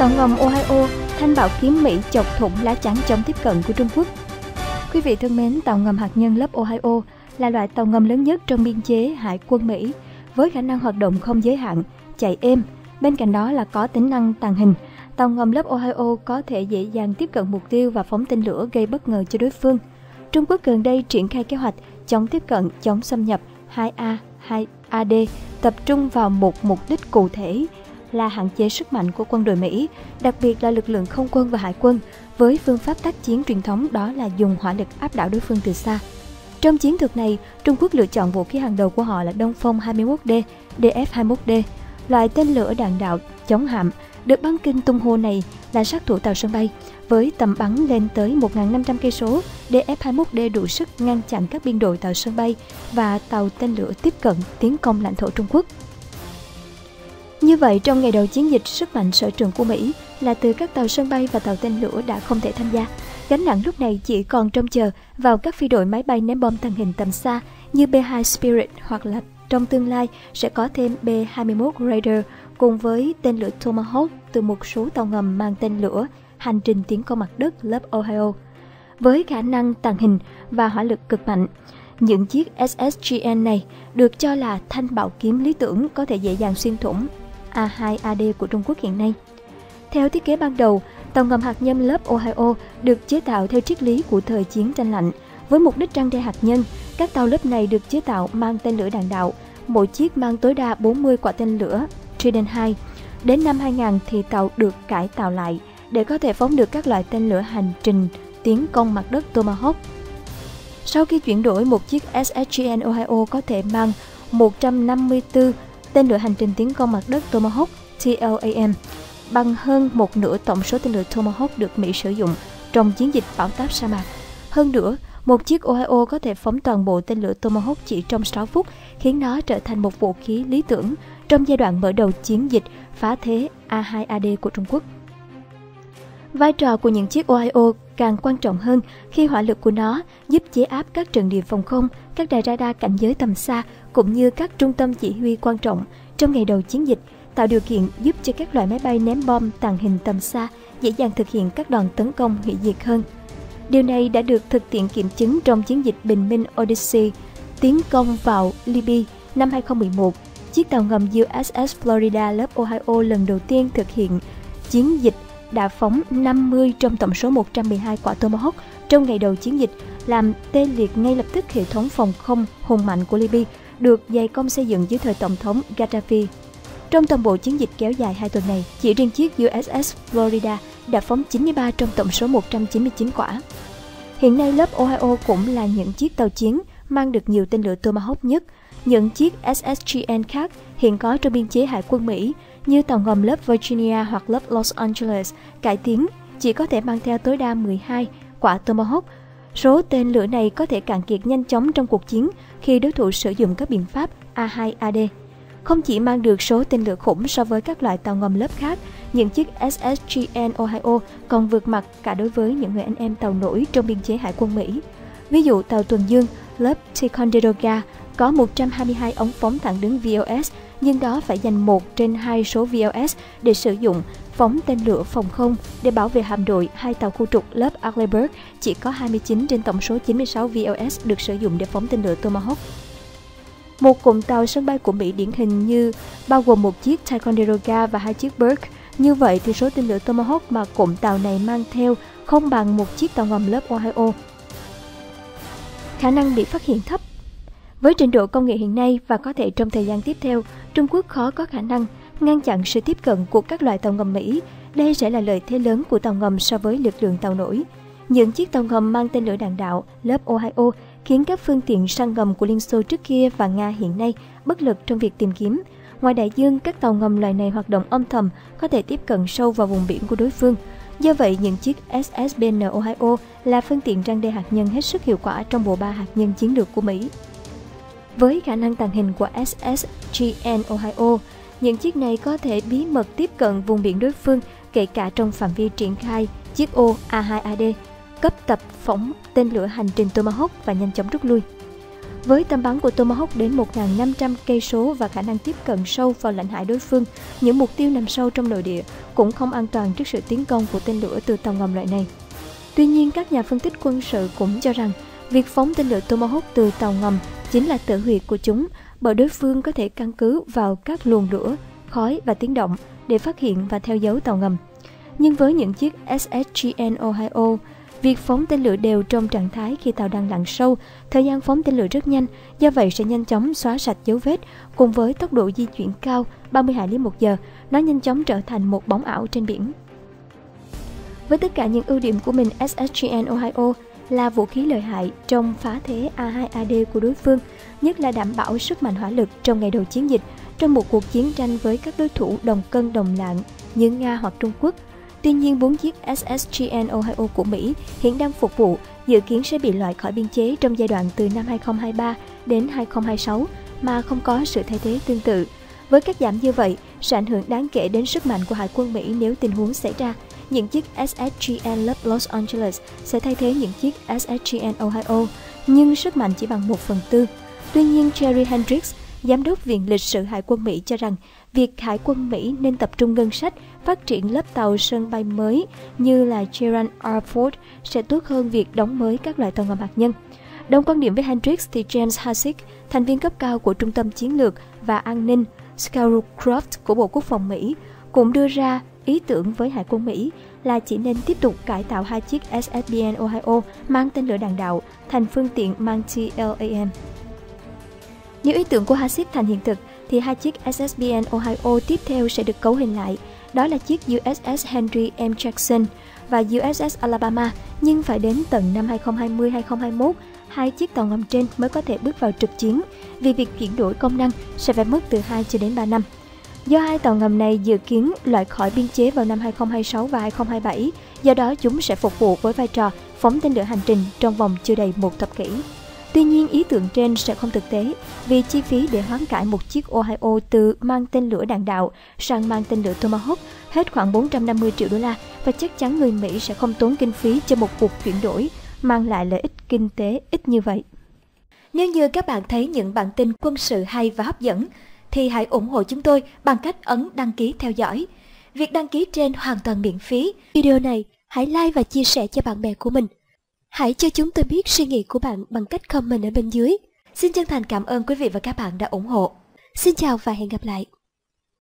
Tàu ngầm Ohio, thanh bảo kiếm Mỹ chọc thủng lá chắn chống tiếp cận của Trung Quốc. Quý vị thân mến, tàu ngầm hạt nhân lớp Ohio là loại tàu ngầm lớn nhất trong biên chế Hải quân Mỹ, với khả năng hoạt động không giới hạn, chạy êm. Bên cạnh đó là có tính năng tàng hình. Tàu ngầm lớp Ohio có thể dễ dàng tiếp cận mục tiêu và phóng tên lửa gây bất ngờ cho đối phương. Trung Quốc gần đây triển khai kế hoạch chống tiếp cận, chống xâm nhập 2A, 2AD tập trung vào một mục đích cụ thể là hạn chế sức mạnh của quân đội Mỹ, đặc biệt là lực lượng không quân và hải quân, với phương pháp tác chiến truyền thống đó là dùng hỏa lực áp đảo đối phương từ xa. Trong chiến thuật này, Trung Quốc lựa chọn vũ khí hàng đầu của họ là Đông Phong 21D, DF-21D, loại tên lửa đạn đạo chống hạm được bắn kinh tung hô này là sát thủ tàu sân bay với tầm bắn lên tới 1.500 cây số. DF-21D đủ sức ngăn chặn các biên đội tàu sân bay và tàu tên lửa tiếp cận tiến công lãnh thổ Trung Quốc. Như vậy, trong ngày đầu chiến dịch, sức mạnh sở trường của Mỹ là từ các tàu sân bay và tàu tên lửa đã không thể tham gia. Gánh nặng lúc này chỉ còn trông chờ vào các phi đội máy bay ném bom tàng hình tầm xa như B-2 Spirit hoặc là trong tương lai sẽ có thêm B-21 Raider cùng với tên lửa Tomahawk từ một số tàu ngầm mang tên lửa hành trình tiến công mặt đất lớp Ohio. Với khả năng tàng hình và hỏa lực cực mạnh, những chiếc SSGN này được cho là thanh bảo kiếm lý tưởng có thể dễ dàng xuyên thủng A2AD của Trung Quốc hiện nay. Theo thiết kế ban đầu, tàu ngầm hạt nhân lớp Ohio được chế tạo theo triết lý của thời chiến tranh lạnh. Với mục đích trang đe hạt nhân, các tàu lớp này được chế tạo mang tên lửa đạn đạo, mỗi chiếc mang tối đa 40 quả tên lửa Trident 2. Đến năm 2000 thì tàu được cải tạo lại để có thể phóng được các loại tên lửa hành trình tiến công mặt đất Tomahawk. Sau khi chuyển đổi, một chiếc SSGN Ohio có thể mang 154 tên lửa hành trình tiến công mặt đất Tomahawk TLAM, bằng hơn một nửa tổng số tên lửa Tomahawk được Mỹ sử dụng trong chiến dịch bão táp sa mạc. Hơn nữa, một chiếc Ohio có thể phóng toàn bộ tên lửa Tomahawk chỉ trong 6 phút, khiến nó trở thành một vũ khí lý tưởng trong giai đoạn mở đầu chiến dịch phá thế A2AD của Trung Quốc. Vai trò của những chiếc Ohio càng quan trọng hơn khi hỏa lực của nó giúp chế áp các trận địa phòng không, các đài radar cảnh giới tầm xa cũng như các trung tâm chỉ huy quan trọng trong ngày đầu chiến dịch, tạo điều kiện giúp cho các loại máy bay ném bom tàng hình tầm xa dễ dàng thực hiện các đòn tấn công hủy diệt hơn. Điều này đã được thực tiễn kiểm chứng trong chiến dịch bình minh Odyssey tiến công vào Libya năm 2011. Chiếc tàu ngầm USS Florida lớp Ohio lần đầu tiên thực hiện chiến dịch đã phóng 50 trong tổng số 112 quả Tomahawk trong ngày đầu chiến dịch, làm tê liệt ngay lập tức hệ thống phòng không hùng mạnh của Libya, được dày công xây dựng dưới thời Tổng thống Gaddafi. Trong toàn bộ chiến dịch kéo dài hai tuần này, chỉ riêng chiếc USS Florida đã phóng 93 trong tổng số 199 quả. Hiện nay lớp Ohio cũng là những chiếc tàu chiến mang được nhiều tên lửa Tomahawk nhất. Những chiếc SSGN khác hiện có trong biên chế hải quân Mỹ như tàu ngầm lớp Virginia hoặc lớp Los Angeles cải tiến chỉ có thể mang theo tối đa 12 quả Tomahawk. Số tên lửa này có thể cạn kiệt nhanh chóng trong cuộc chiến khi đối thủ sử dụng các biện pháp A2AD. Không chỉ mang được số tên lửa khủng so với các loại tàu ngầm lớp khác, những chiếc SSGN Ohio còn vượt mặt cả đối với những người anh em tàu nổi trong biên chế hải quân Mỹ. Ví dụ tàu tuần dương lớp Ticonderoga có 122 ống phóng thẳng đứng VLS nhưng đó phải dành một trên hai số VLS để sử dụng phóng tên lửa phòng không để bảo vệ hạm đội hai tàu khu trục lớp Arleigh chỉ có 29 trên tổng số 96 VLS được sử dụng để phóng tên lửa Tomahawk. Một cụm tàu sân bay của Mỹ điển hình như bao gồm một chiếc Ticonderoga và hai chiếc Burke. Như vậy thì số tên lửa Tomahawk mà cụm tàu này mang theo không bằng một chiếc tàu ngầm lớp Ohio. Khả năng bị phát hiện thấp với trình độ công nghệ hiện nay và có thể trong thời gian tiếp theo, Trung Quốc khó có khả năng ngăn chặn sự tiếp cận của các loại tàu ngầm Mỹ. Đây sẽ là lợi thế lớn của tàu ngầm so với lực lượng tàu nổi. Những chiếc tàu ngầm mang tên lửa đạn đạo lớp Ohio khiến các phương tiện săn ngầm của Liên Xô trước kia và Nga hiện nay bất lực trong việc tìm kiếm. Ngoài đại dương, các tàu ngầm loại này hoạt động âm thầm, có thể tiếp cận sâu vào vùng biển của đối phương. Do vậy, những chiếc SSBN Ohio là phương tiện răng đe hạt nhân hết sức hiệu quả trong bộ ba hạt nhân chiến lược của Mỹ. Với khả năng tàng hình của SSGN Ohio, những chiếc này có thể bí mật tiếp cận vùng biển đối phương kể cả trong phạm vi triển khai chiếc ô A2AD, cấp tập phóng tên lửa hành trình Tomahawk và nhanh chóng rút lui. Với tầm bắn của Tomahawk đến 1.500 cây số và khả năng tiếp cận sâu vào lãnh hải đối phương, những mục tiêu nằm sâu trong nội địa cũng không an toàn trước sự tiến công của tên lửa từ tàu ngầm loại này. Tuy nhiên, các nhà phân tích quân sự cũng cho rằng việc phóng tên lửa Tomahawk từ tàu ngầm chính là tự huyệt của chúng bởi đối phương có thể căn cứ vào các luồng lửa, khói và tiếng động để phát hiện và theo dấu tàu ngầm. Nhưng với những chiếc SSGN Ohio, việc phóng tên lửa đều trong trạng thái khi tàu đang lặn sâu, thời gian phóng tên lửa rất nhanh, do vậy sẽ nhanh chóng xóa sạch dấu vết. Cùng với tốc độ di chuyển cao 30 hải lý một giờ, nó nhanh chóng trở thành một bóng ảo trên biển. Với tất cả những ưu điểm của mình, SSGN Ohio là vũ khí lợi hại trong phá thế A2AD của đối phương, nhất là đảm bảo sức mạnh hỏa lực trong ngày đầu chiến dịch, trong một cuộc chiến tranh với các đối thủ đồng cân đồng lạng như Nga hoặc Trung Quốc. Tuy nhiên, bốn chiếc SSGN Ohio của Mỹ hiện đang phục vụ dự kiến sẽ bị loại khỏi biên chế trong giai đoạn từ năm 2023 đến 2026 mà không có sự thay thế tương tự. Với các giảm như vậy, sẽ ảnh hưởng đáng kể đến sức mạnh của Hải quân Mỹ nếu tình huống xảy ra những chiếc SSGN lớp Los Angeles sẽ thay thế những chiếc SSGN Ohio, nhưng sức mạnh chỉ bằng 1 phần tư. Tuy nhiên, Jerry Hendricks, Giám đốc Viện Lịch sử Hải quân Mỹ cho rằng việc Hải quân Mỹ nên tập trung ngân sách phát triển lớp tàu sân bay mới như là Gerald R. Ford sẽ tốt hơn việc đóng mới các loại tàu ngầm hạt nhân. Đồng quan điểm với Hendricks thì James Hasek, thành viên cấp cao của Trung tâm Chiến lược và An ninh Scarecroft của Bộ Quốc phòng Mỹ, cũng đưa ra ý tưởng với Hải quân Mỹ là chỉ nên tiếp tục cải tạo hai chiếc SSBN Ohio mang tên lửa đạn đạo thành phương tiện mang TLAM. Nếu ý tưởng của Hasik thành hiện thực, thì hai chiếc SSBN Ohio tiếp theo sẽ được cấu hình lại. Đó là chiếc USS Henry M. Jackson và USS Alabama, nhưng phải đến tận năm 2020-2021, hai chiếc tàu ngầm trên mới có thể bước vào trực chiến, vì việc chuyển đổi công năng sẽ phải mất từ 2 cho đến 3 năm. Do hai tàu ngầm này dự kiến loại khỏi biên chế vào năm 2026 và 2027, do đó chúng sẽ phục vụ với vai trò phóng tên lửa hành trình trong vòng chưa đầy một thập kỷ. Tuy nhiên, ý tưởng trên sẽ không thực tế vì chi phí để hoán cải một chiếc Ohio từ mang tên lửa đạn đạo sang mang tên lửa Tomahawk hết khoảng 450 triệu đô la và chắc chắn người Mỹ sẽ không tốn kinh phí cho một cuộc chuyển đổi mang lại lợi ích kinh tế ít như vậy. Nếu như các bạn thấy những bản tin quân sự hay và hấp dẫn, thì hãy ủng hộ chúng tôi bằng cách ấn đăng ký theo dõi. Việc đăng ký trên hoàn toàn miễn phí. Video này, hãy like và chia sẻ cho bạn bè của mình. Hãy cho chúng tôi biết suy nghĩ của bạn bằng cách comment ở bên dưới. Xin chân thành cảm ơn quý vị và các bạn đã ủng hộ. Xin chào và hẹn gặp lại.